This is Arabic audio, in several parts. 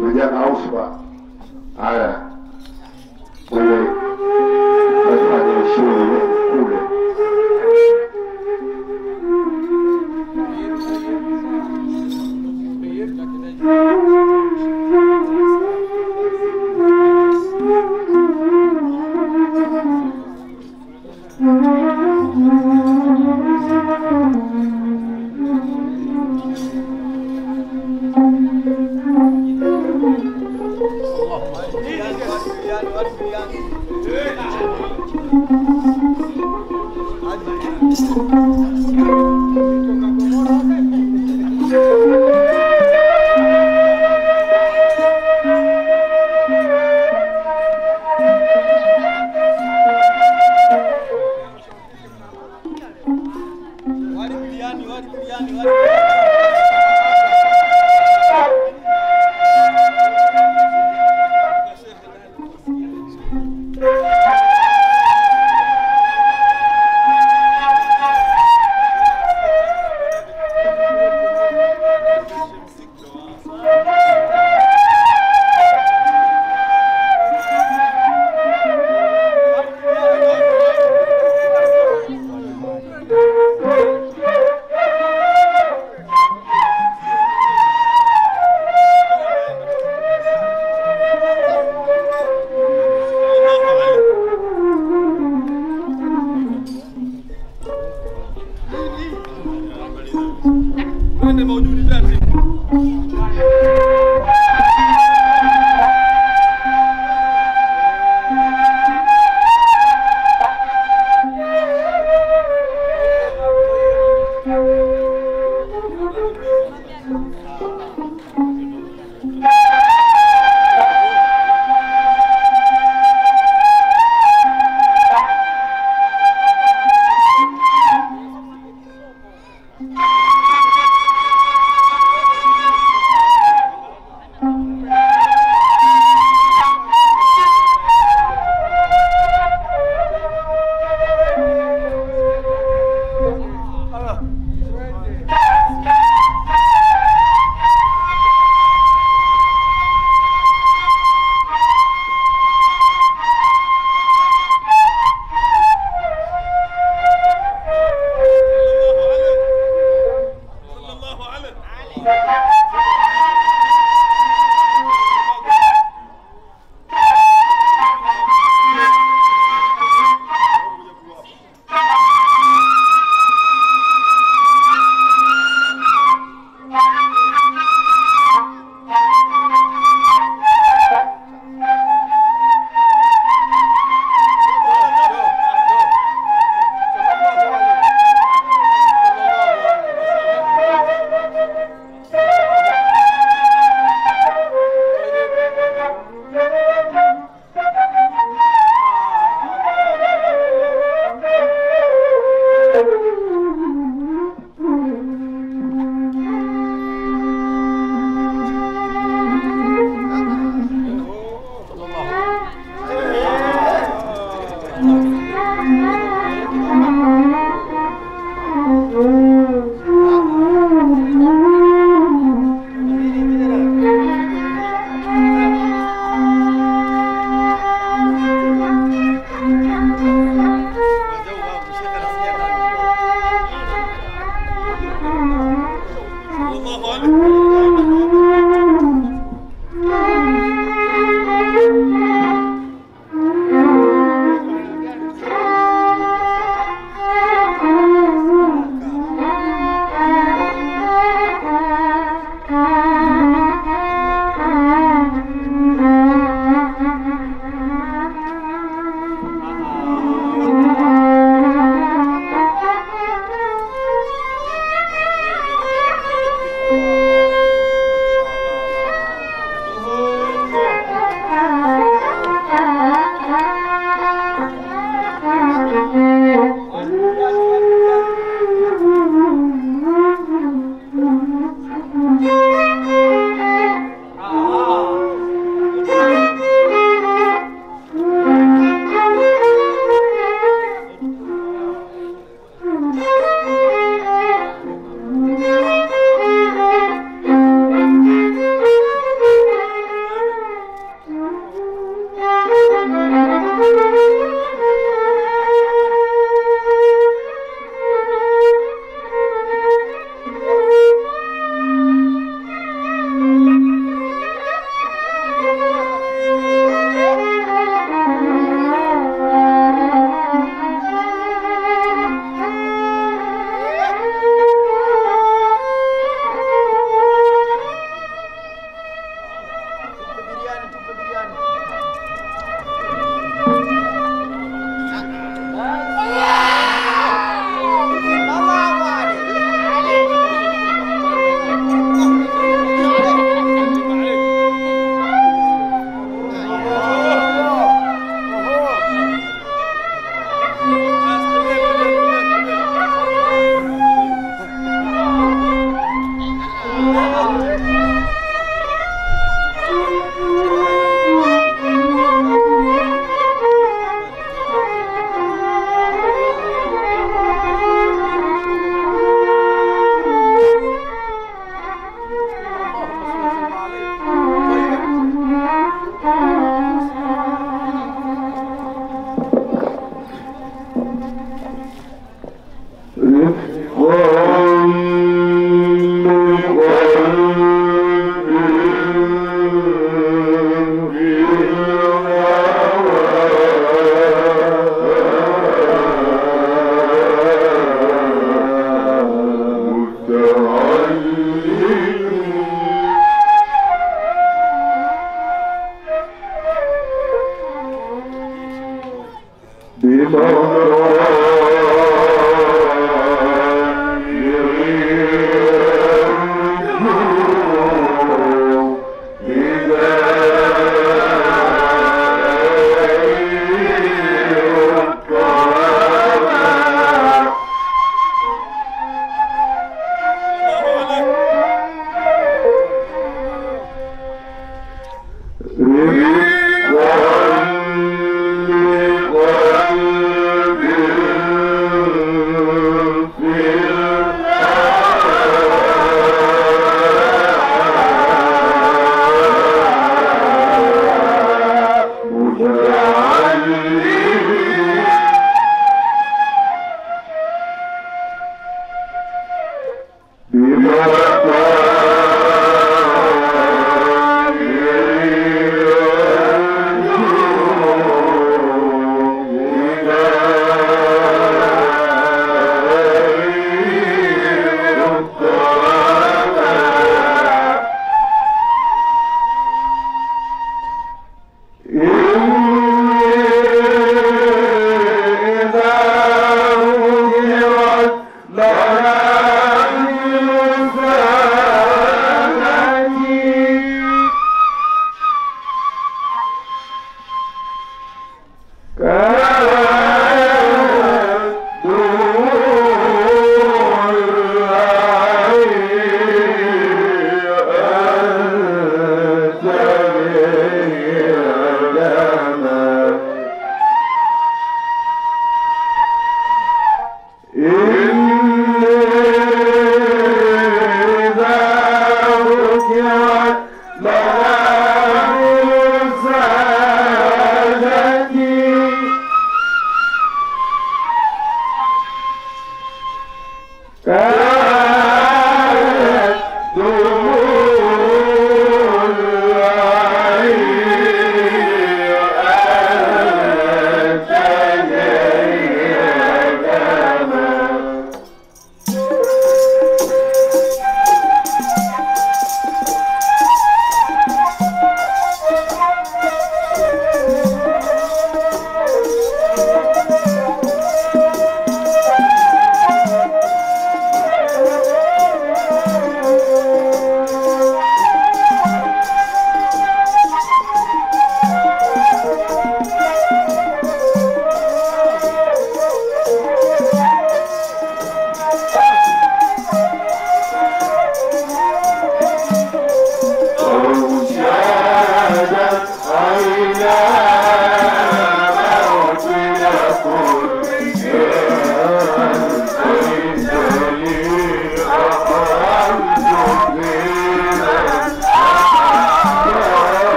Друзья, Аусба, Ая, Улей, Азмани, Шуэлэ,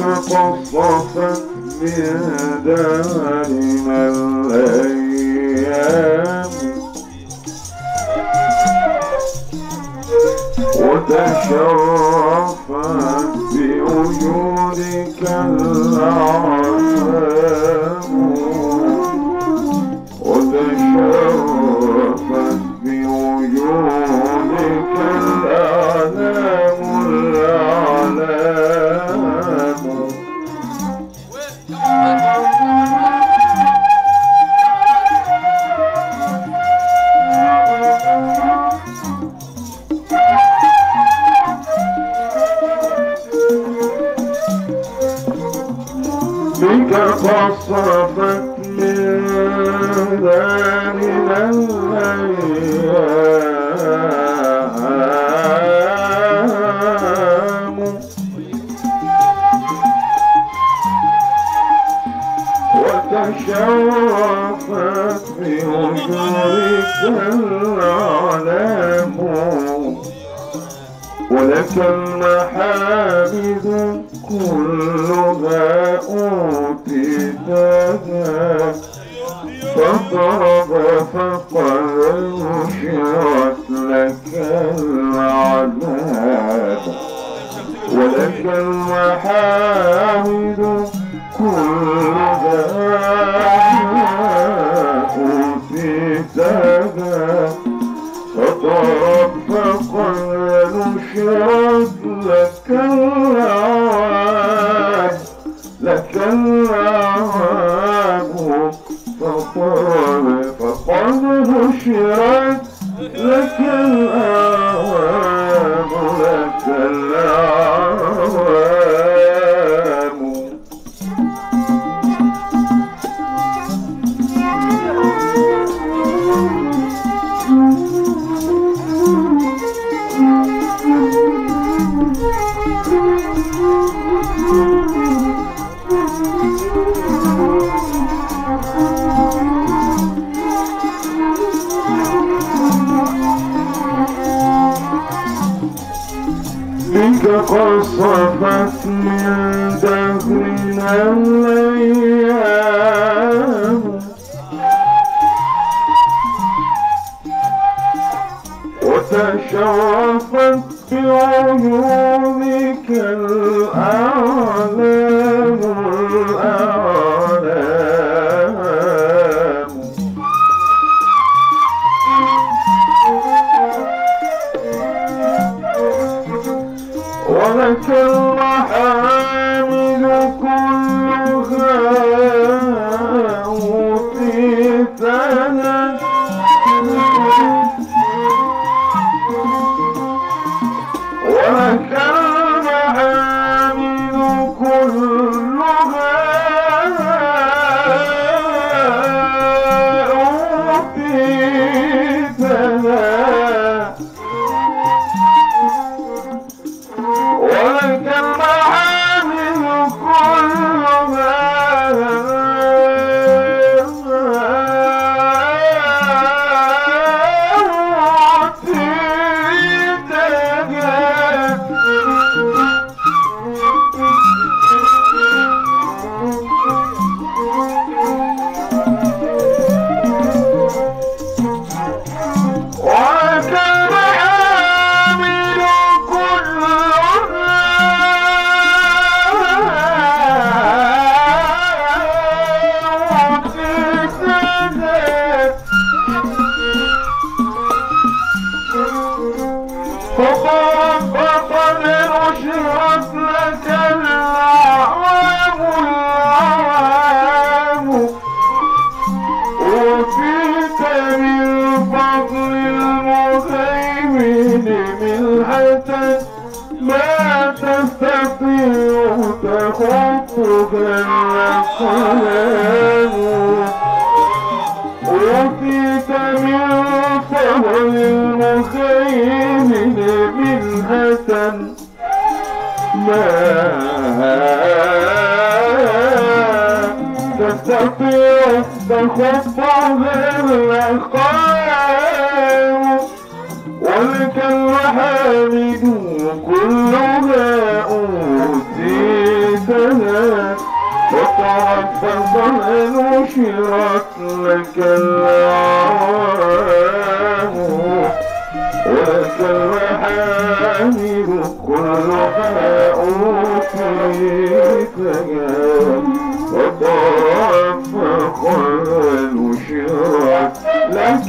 بك قصصت من دارنا الأيام وتشرفت بك خصفت من دارنا الأيام وتشرفت بوجودك الأعلام ولك المحامد كلها فضرب فقد نشرت work, work, work. أوتيتها تستطيع تخطها الأقلام ولك المحامد كلها أوتيتها وترفض نشرت لك الأعوام ولك المحامد كلها أوتيتها وترفض نشرت لك